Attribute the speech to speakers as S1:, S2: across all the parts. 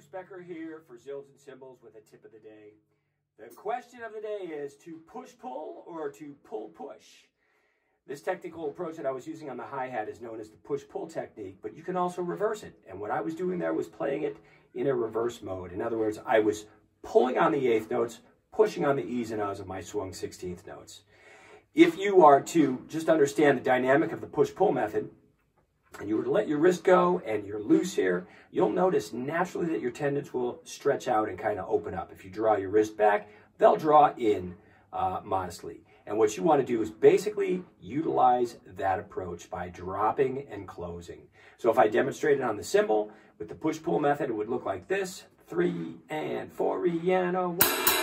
S1: Zildjian Cymbals with a tip of the day. The question of the day is to push pull or to pull push. This technical approach that I was using on the hi-hat is known as the push-pull technique, but you can also reverse it. And what I was doing there was playing it in a reverse mode. In other words, I was pulling on the eighth notes, pushing on the E's and O's of my swung 16th notes. If you are to just understand the dynamic of the push-pull method, and you were to let your wrist go and you're loose here, you'll notice naturally that your tendons will stretch out and kind of open up. If you draw your wrist back, they'll draw in uh, modestly. And what you want to do is basically utilize that approach by dropping and closing. So if I demonstrated on the cymbal with the push-pull method, it would look like this. Three and four, Rihanna, one.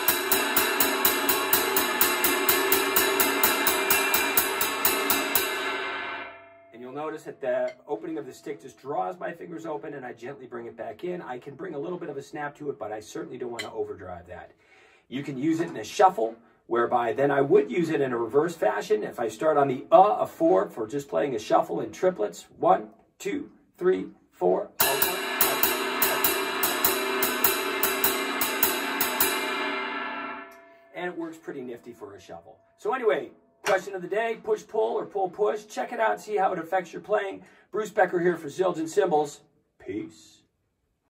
S1: Notice that the opening of the stick just draws my fingers open and I gently bring it back in. I can bring a little bit of a snap to it, but I certainly don't want to overdrive that. You can use it in a shuffle, whereby then I would use it in a reverse fashion. If I start on the uh of four for just playing a shuffle in triplets, one, two, three, four. And it works pretty nifty for a shuffle. So anyway, Question of the day, push pull or pull push. Check it out, and see how it affects your playing. Bruce Becker here for Zildjian Cymbals. Peace.